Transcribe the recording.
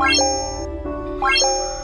Bye.